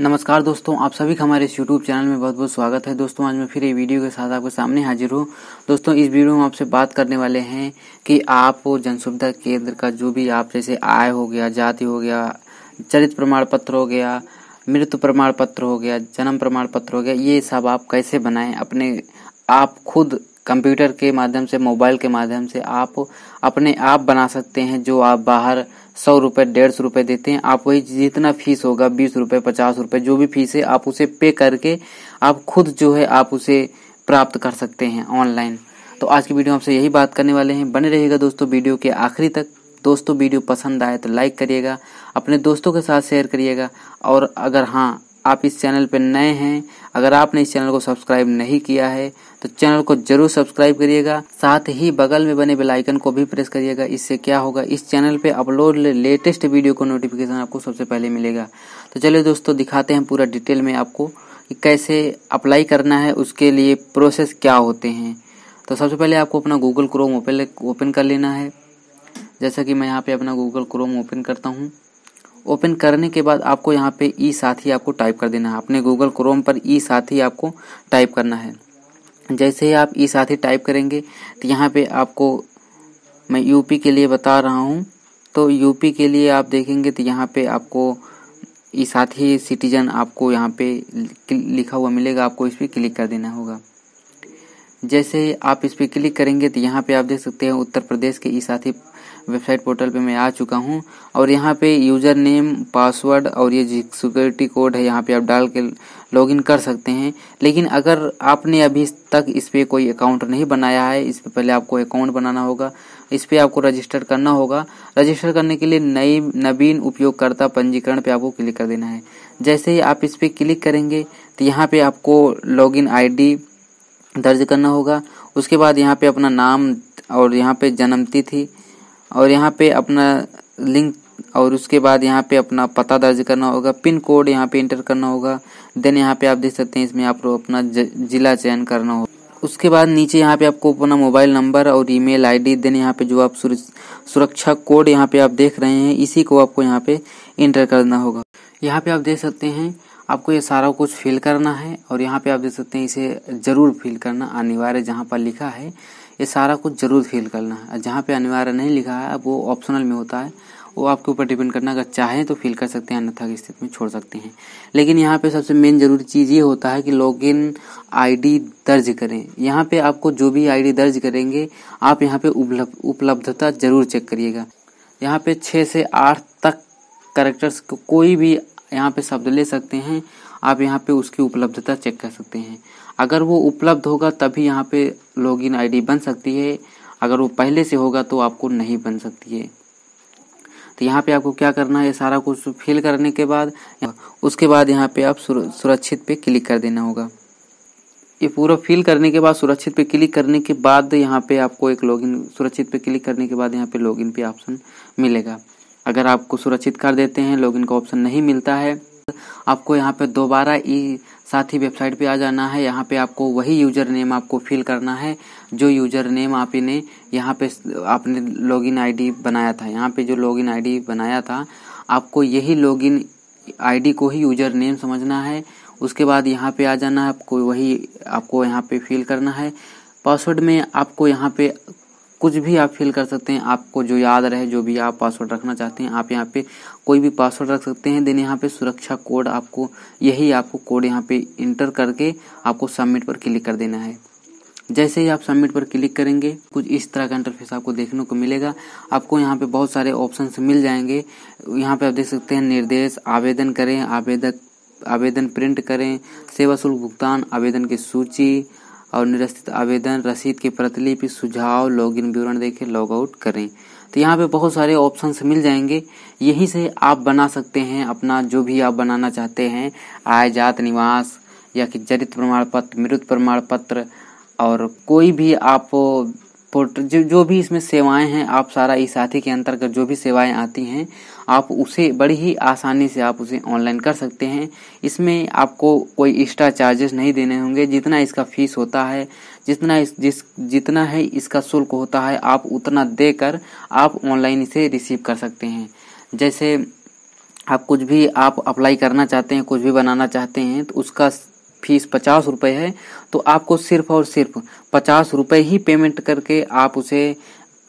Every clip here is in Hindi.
नमस्कार दोस्तों, आप सभी का हमारे इस यूट्यूब चैनल में बहुत बहुत स्वागत है। दोस्तों, आज मैं फिर एक वीडियो के साथ आपके सामने हाजिर हूँ। दोस्तों, इस वीडियो में आपसे बात करने वाले हैं कि आप जन सुविधा केंद्र का जो भी आप जैसे आय हो गया, जाति हो गया, चरित्र प्रमाण पत्र हो गया, मृत्यु प्रमाण पत्र हो गया, जन्म प्रमाण पत्र हो गया, ये सब आप कैसे बनाएँ? अपने आप खुद कंप्यूटर के माध्यम से, मोबाइल के माध्यम से आप अपने आप बना सकते हैं जो आप बाहर सौ रुपये डेढ़ सौ रुपये देते हैं। आप वही जितना फ़ीस होगा, बीस रुपये पचास रुपये जो भी फ़ीस है, आप उसे पे करके आप खुद जो है, आप उसे प्राप्त कर सकते हैं ऑनलाइन। तो आज की वीडियो आपसे यही बात करने वाले हैं। बने रहेगा दोस्तों वीडियो के आखिरी तक। दोस्तों, वीडियो पसंद आए तो लाइक करिएगा, अपने दोस्तों के साथ शेयर करिएगा और अगर हाँ आप इस चैनल पर नए हैं, अगर आपने इस चैनल को सब्सक्राइब नहीं किया है तो चैनल को ज़रूर सब्सक्राइब करिएगा, साथ ही बगल में बने बेल आइकन को भी प्रेस करिएगा, इससे क्या होगा, इस चैनल पे अपलोड लेटेस्ट वीडियो को नोटिफिकेशन आपको सबसे पहले मिलेगा। तो चलिए दोस्तों, दिखाते हैं पूरा डिटेल में आपको कि कैसे अप्लाई करना है, उसके लिए प्रोसेस क्या होते हैं। तो सबसे पहले आपको अपना गूगल क्रोम ओपन ओपन कर लेना है। जैसा कि मैं यहाँ पे अपना गूगल क्रोम ओपन करता हूँ। ओपन करने के बाद आपको यहाँ पे ई साथी आपको टाइप कर देना है। अपने गूगल क्रोम पर ई साथी आपको टाइप करना है। जैसे ही आप ई साथी टाइप करेंगे तो यहाँ पे आपको मैं यूपी के लिए बता रहा हूँ। तो यूपी के लिए आप देखेंगे तो यहाँ पे आपको ई साथी सिटीजन आपको यहाँ पे लिखा हुआ मिलेगा। आपको इस पर क्लिक कर देना होगा। जैसे आप इस पर क्लिक करेंगे तो यहाँ पे आप देख सकते हैं, उत्तर प्रदेश के ई साथी वेबसाइट पोर्टल पे मैं आ चुका हूँ और यहाँ पे यूज़र नेम पासवर्ड और ये सिक्योरिटी कोड है, यहाँ पे आप डाल के लॉगिन कर सकते हैं। लेकिन अगर आपने अभी तक इस पर कोई अकाउंट नहीं बनाया है, इस पर पहले आपको अकाउंट बनाना होगा, इस पर आपको रजिस्टर करना होगा। रजिस्टर करने के लिए नई, नवीन उपयोगकर्ता पंजीकरण पे आपको क्लिक कर देना है। जैसे ही आप इस पर क्लिक करेंगे तो यहाँ पे आपको लॉगिन आईडी दर्ज करना होगा। उसके बाद यहाँ पे अपना नाम और यहाँ पे जन्म तिथि और यहाँ पे अपना लिंक और उसके बाद यहाँ पे अपना पता दर्ज करना होगा पिन कोड यहाँ पे इंटर करना होगा देन यहाँ पे आप देख सकते हैं इसमें आपको अपना जिला चयन करना होगा उसके बाद नीचे यहाँ पे आपको अपना मोबाइल नंबर और ईमेल आईडी देन यहाँ पे जो आप सुरक्षा कोड यहाँ पे आप देख रहे हैं इसी को आपको यहाँ पे इंटर करना होगा यहाँ पे आप देख सकते हैं आपको ये सारा कुछ फिल करना है और यहाँ पे आप देख सकते हैं इसे ज़रूर फिल करना अनिवार्य जहाँ पर लिखा है ये सारा कुछ ज़रूर फिल करना है। जहाँ पे अनिवार्य नहीं लिखा है, अब वो ऑप्शनल में होता है। वो आपके ऊपर डिपेंड करना अगर चाहें तो फिल कर सकते हैं, अन्यथा की स्थिति में छोड़ सकते हैं। लेकिन यहाँ पे सबसे मेन ज़रूरी चीज़ ये होता है कि लॉगिन आईडी दर्ज करें। यहाँ पे आपको जो भी आईडी दर्ज करेंगे, आप यहाँ पे उपलब्धता ज़रूर चेक करिएगा। यहाँ पे छः से आठ तक करेक्टर्स को कोई भी यहाँ पे शब्द ले सकते हैं। आप यहाँ पे उसकी उपलब्धता चेक कर सकते हैं। अगर वो उपलब्ध होगा, तभी यहाँ पे लॉगिन आईडी बन सकती है। अगर वो पहले से होगा तो आपको नहीं बन सकती है। तो यहाँ पे आपको क्या करना है? सारा कुछ फिल करने के बाद, उसके बाद यहाँ पे आप सुरक्षित पे क्लिक कर देना होगा। ये पूरा फिल करने के बाद, सुरक्षित पे क्लिक करने के बाद यहाँ पे आपको एक लॉगिन सुरक्षित पे क्लिक करने के बाद यहाँ पे लॉगिन पे ऑप्शन मिलेगा। अगर आपको सुरक्षित कर देते हैं लॉगिन का ऑप्शन नहीं मिलता है आपको यहाँ पे दोबारा ई साथ वेबसाइट पे आ जाना है। यहाँ पे आपको वही यूज़र नेम आपको फिल करना है, जो यूज़र नेम आपने यहाँ पे आपने लॉगिन आईडी बनाया था। यहाँ पे जो लॉगिन आईडी बनाया था, आपको यही लॉगिन आईडी को ही यूज़र नेम समझना है। उसके बाद यहाँ पे आ जाना है, आपको वही आपको यहाँ पे फिल करना है। पासवर्ड में आपको यहाँ पे कुछ भी आप फिल कर सकते हैं। आपको जो याद रहे, जो भी आप पासवर्ड रखना चाहते हैं, आप यहाँ पे कोई भी पासवर्ड रख सकते हैं। देन यहाँ पे सुरक्षा कोड आपको, यही आपको कोड यहाँ पे इंटर करके आपको सबमिट पर क्लिक कर देना है। जैसे ही आप सबमिट पर क्लिक करेंगे, कुछ इस तरह का इंटरफेस आपको देखने को मिलेगा। आपको यहाँ पे बहुत सारे ऑप्शन मिल जाएँगे। यहाँ पे आप देख सकते हैं निर्देश, आवेदन करें, आवेदक, आवेदन प्रिंट करें, सेवा शुल्क भुगतान, आवेदन की सूची और निरस्तित आवेदन, रसीद की प्रतिलिपि, सुझाव लॉग इन विवरण देखें लॉग आउट करें। तो यहाँ पे बहुत सारे ऑप्शंस मिल जाएँगे। यहीं से आप बना सकते हैं अपना जो भी आप बनाना चाहते हैं आय जात निवास या कि चरित्र प्रमाण पत्र, मृत प्रमाण पत्र और कोई भी आप पोर्टल जो जो भी इसमें सेवाएँ हैं, आप सारा इस साथी के अंतर्गत जो भी सेवाएँ आती हैं, आप उसे बड़ी ही आसानी से आप उसे ऑनलाइन कर सकते हैं। इसमें आपको कोई एक्स्ट्रा चार्जेस नहीं देने होंगे। जितना इसका फ़ीस होता है, जितना इस, जिस, जितना है इसका शुल्क होता है, आप उतना देकर आप ऑनलाइन इसे रिसीव कर सकते हैं। जैसे आप कुछ भी आप अप्लाई करना चाहते हैं, कुछ भी बनाना चाहते हैं तो उसका फ़ीस पचास रुपये है तो आपको सिर्फ़ और सिर्फ़ पचास रुपये ही पेमेंट करके आप उसे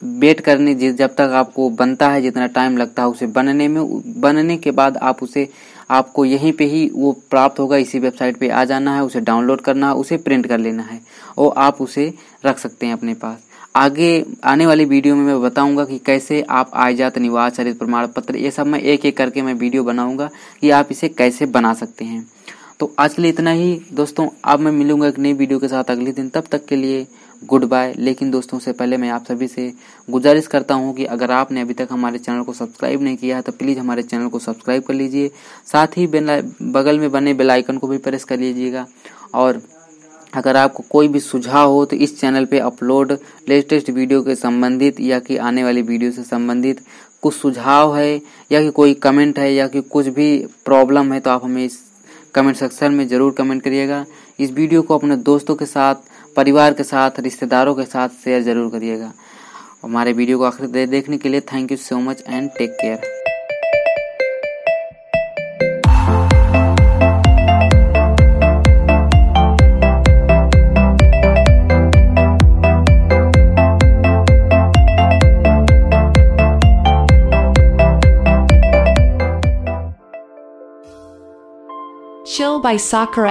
वेट करने जब तक आपको बनता है, जितना टाइम लगता है उसे बनने में बनने के बाद आप उसे, आपको यहीं पे ही वो प्राप्त होगा, इसी वेबसाइट पे आ जाना है, उसे डाउनलोड करना है उसे प्रिंट कर लेना है, और आप उसे रख सकते हैं अपने पास। आगे, आने वाली वीडियो में मैं बताऊँगा कि कैसे आप आय जात निवास चरित प्रमाण पत्र, ये सब मैं एक एक करके मैं वीडियो बनाऊँगा कि आप इसे कैसे बना सकते हैं। तो आज के लिए इतना ही। दोस्तों, अब मैं मिलूँगा एक नई वीडियो के साथ अगले दिन। तब तक के लिए गुड बाय लेकिन दोस्तों से पहले मैं आप सभी से गुजारिश करता हूँ कि अगर आपने अभी तक हमारे चैनल को सब्सक्राइब नहीं किया है तो प्लीज़ हमारे चैनल को सब्सक्राइब कर लीजिए। साथ ही बगल में बने बेल आइकन को भी प्रेस कर लीजिएगा। और अगर आपको कोई भी सुझाव हो तो इस चैनल पे अपलोड लेटेस्ट वीडियो के संबंधित या कि आने वाली वीडियो से संबंधित कुछ सुझाव है, या कि कोई कमेंट है, या कि कुछ भी प्रॉब्लम है तो आप हमें इस कमेंट सेक्शन में ज़रूर कमेंट करिएगा। इस वीडियो को अपने दोस्तों के साथ, परिवार के साथ, रिश्तेदारों के साथ शेयर ज़रूर करिएगा। हमारे वीडियो को आखिर देखने के लिए thank you so much and take care Chill by Sakura